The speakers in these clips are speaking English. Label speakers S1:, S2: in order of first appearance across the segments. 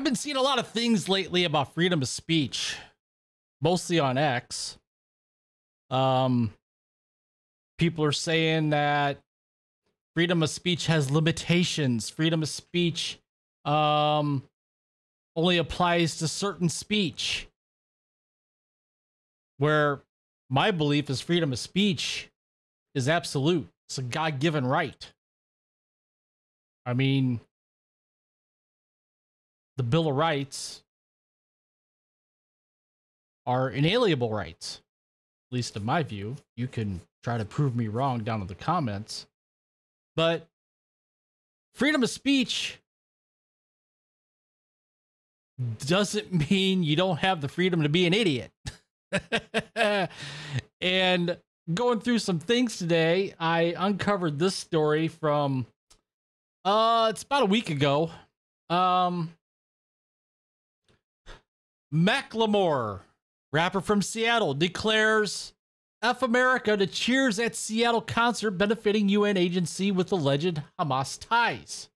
S1: I've been seeing a lot of things lately about freedom of speech, mostly on X. Um, people are saying that freedom of speech has limitations. Freedom of speech um, only applies to certain speech. Where my belief is freedom of speech is absolute. It's a God given right. I mean, the Bill of Rights are inalienable rights, at least in my view. You can try to prove me wrong down in the comments. But freedom of speech doesn't mean you don't have the freedom to be an idiot. and going through some things today, I uncovered this story from uh it's about a week ago. Um Macklemore, rapper from Seattle, declares F America to cheers at Seattle concert benefiting UN agency with alleged Hamas ties.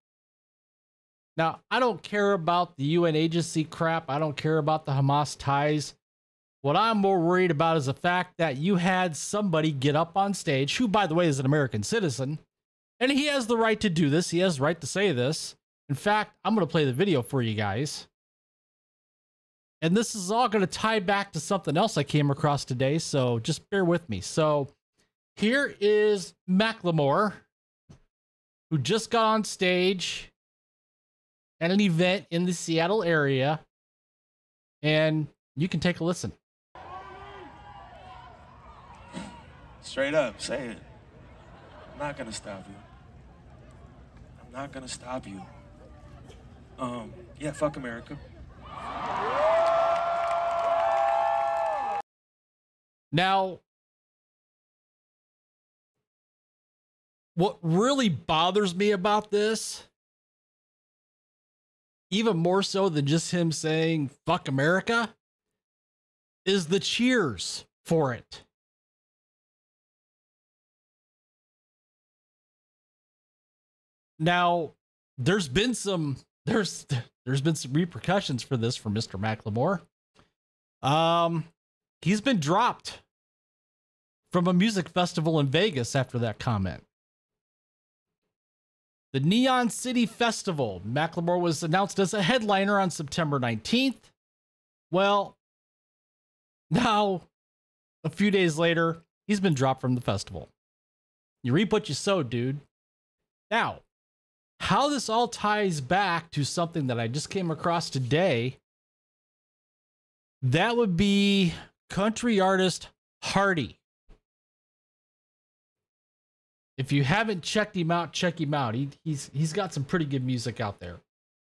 S1: Now, I don't care about the UN agency crap. I don't care about the Hamas ties. What I'm more worried about is the fact that you had somebody get up on stage, who, by the way, is an American citizen, and he has the right to do this. He has the right to say this. In fact, I'm going to play the video for you guys. And this is all going to tie back to something else I came across today, so just bear with me. So here is Macklemore, who just got on stage at an event in the Seattle area, and you can take a listen.
S2: Straight up, say it. I'm not gonna stop you. I'm not gonna stop you. Um, yeah, fuck America.
S1: Now, what really bothers me about this, even more so than just him saying fuck America, is the cheers for it. Now, there's been some there's there's been some repercussions for this for Mr. Macklemore. Um, he's been dropped from a music festival in Vegas after that comment. The Neon City Festival. Macklemore was announced as a headliner on September 19th. Well, now, a few days later, he's been dropped from the festival. You reap what you sow, dude. Now, how this all ties back to something that I just came across today, that would be country artist Hardy. If you haven't checked him out, check him out. He, he's he's got some pretty good music out there.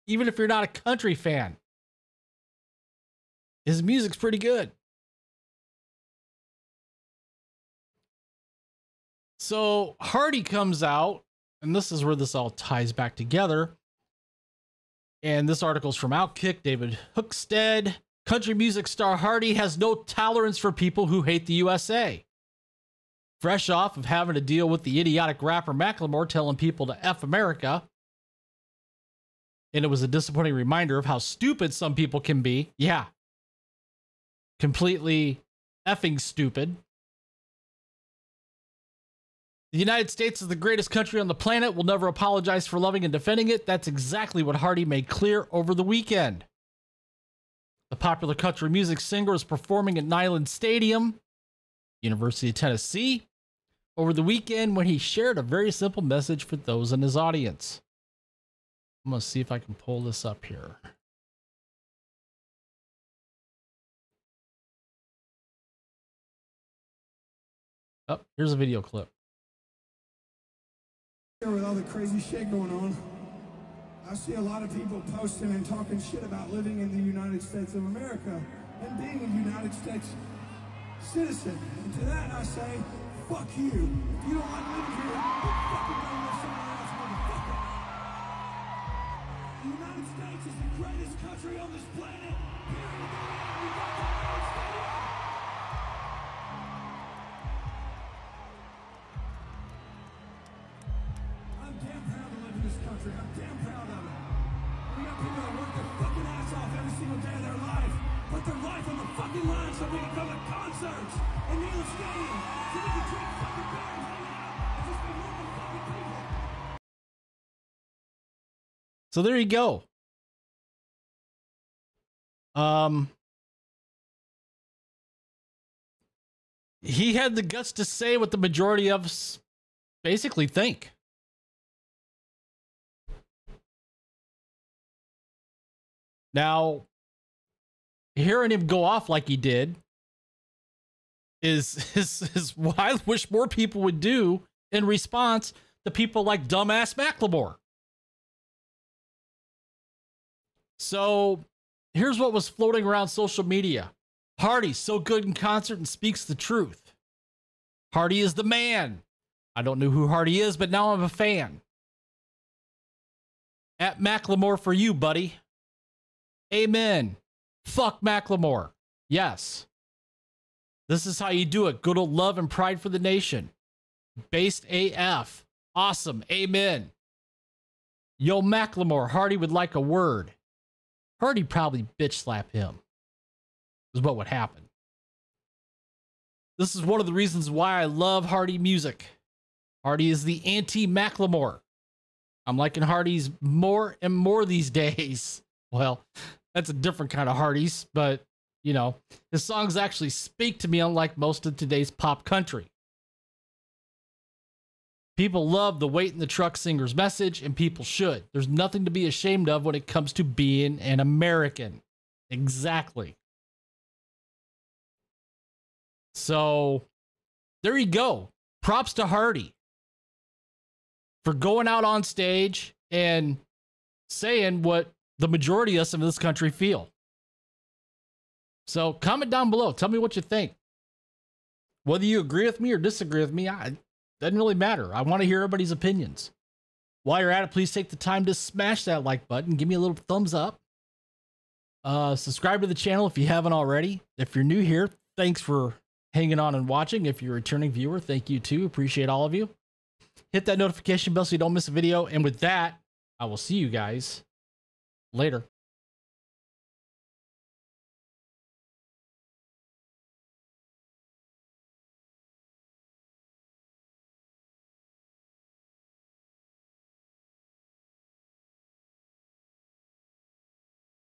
S1: Even if you're not a country fan, his music's pretty good. So Hardy comes out, and this is where this all ties back together. And this article is from Outkick, David Hookstead. Country music star Hardy has no tolerance for people who hate the USA. Fresh off of having to deal with the idiotic rapper Macklemore telling people to F America. And it was a disappointing reminder of how stupid some people can be. Yeah. Completely effing stupid. The United States is the greatest country on the planet. We'll never apologize for loving and defending it. That's exactly what Hardy made clear over the weekend. The popular country music singer is performing at Neyland Stadium University of Tennessee, over the weekend when he shared a very simple message for those in his audience. I'm going to see if I can pull this up here. Oh, here's a video clip.
S3: With all the crazy shit going on, I see a lot of people posting and talking shit about living in the United States of America and being a United States citizen. And to that I say, fuck you. If you don't like living here, then fucking go live somewhere else, motherfucker. The United States is the greatest country on this planet. Period. I'm damn proud to live in this country. I'm damn proud of it. We got people that work their fucking ass off every single day of their life, put their life on the fucking line so we can concerts Neyland Stadium, so fucking.
S1: So there you go. Um, he had the guts to say what the majority of us basically think. Now, hearing him go off like he did is is is what I wish more people would do in response to people like dumbass Macklemore. So here's what was floating around social media. Hardy, so good in concert and speaks the truth. Hardy is the man. I don't know who Hardy is, but now I'm a fan. At Macklemore for you, buddy. Amen. Fuck Macklemore. Yes. This is how you do it. Good old love and pride for the nation. Based AF. Awesome. Amen. Yo, Macklemore, Hardy would like a word. Hardy probably bitch slap him. Is what would happen. This is one of the reasons why I love Hardy music. Hardy is the anti Macklemore. I'm liking Hardy's more and more these days. Well, that's a different kind of Hardy's, but you know, his songs actually speak to me unlike most of today's pop country. People love the Wait in the Truck singer's message, and people should. There's nothing to be ashamed of when it comes to being an American. Exactly. So there you go. Props to Hardy for going out on stage and saying what the majority of us in this country feel. So comment down below. Tell me what you think. Whether you agree with me or disagree with me, I, doesn't really matter. I want to hear everybody's opinions. While you're at it, please take the time to smash that like button. Give me a little thumbs up. Uh, subscribe to the channel if you haven't already. If you're new here, thanks for hanging on and watching. If you're a returning viewer, thank you too. Appreciate all of you. Hit that notification bell so you don't miss a video. And with that, I will see you guys later.